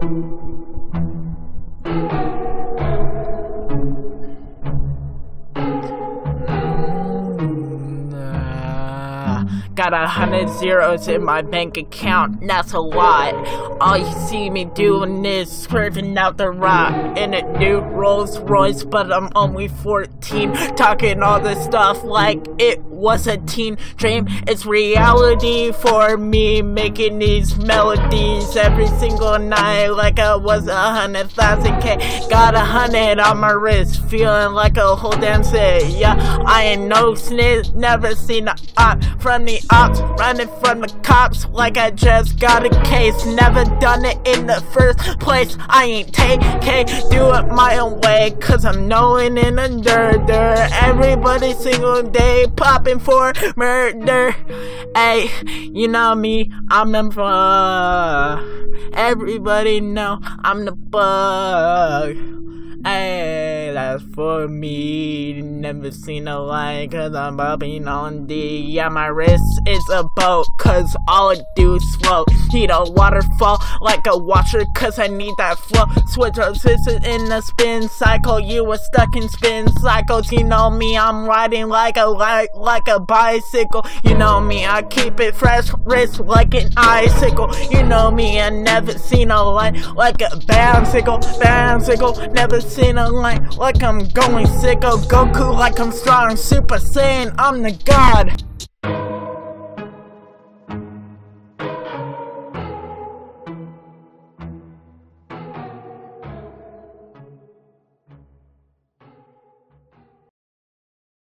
Mm, got a hundred zeros in my bank account, that's a lot. All you see me doing is scraping out the rock in a new Rolls Royce, but I'm only 14, talking all this stuff like it was a teen dream. It's reality for me, making these melodies every single night like I was a hundred thousand K. Got a hundred on my wrist, feeling like a whole damn city. Yeah, I ain't no snitch, never seen a op from the ops, running from the cops like I just got a case. Never done it in the first place. I ain't take K, do it my own way, cause I'm knowing in a dirt. Everybody single day popping for murder. Hey, you know me, I'm the bug. Everybody know I'm the bug. Hey, that's for me. Never seen a light, cause I'm bobbing on D. Yeah, my wrist is a boat, cause all I do is float. Need a waterfall like a washer, cause I need that flow. Switch up sisters in the spin cycle. You were stuck in spin cycles. You know me, I'm riding like a like, like a bicycle. You know me, I keep it fresh, wrist like an icicle. You know me, I never seen a light like a bamsicle, bamsicle. Never seen a light like I'm going sicko. Goku like I'm strong Super Saiyan, I'm the god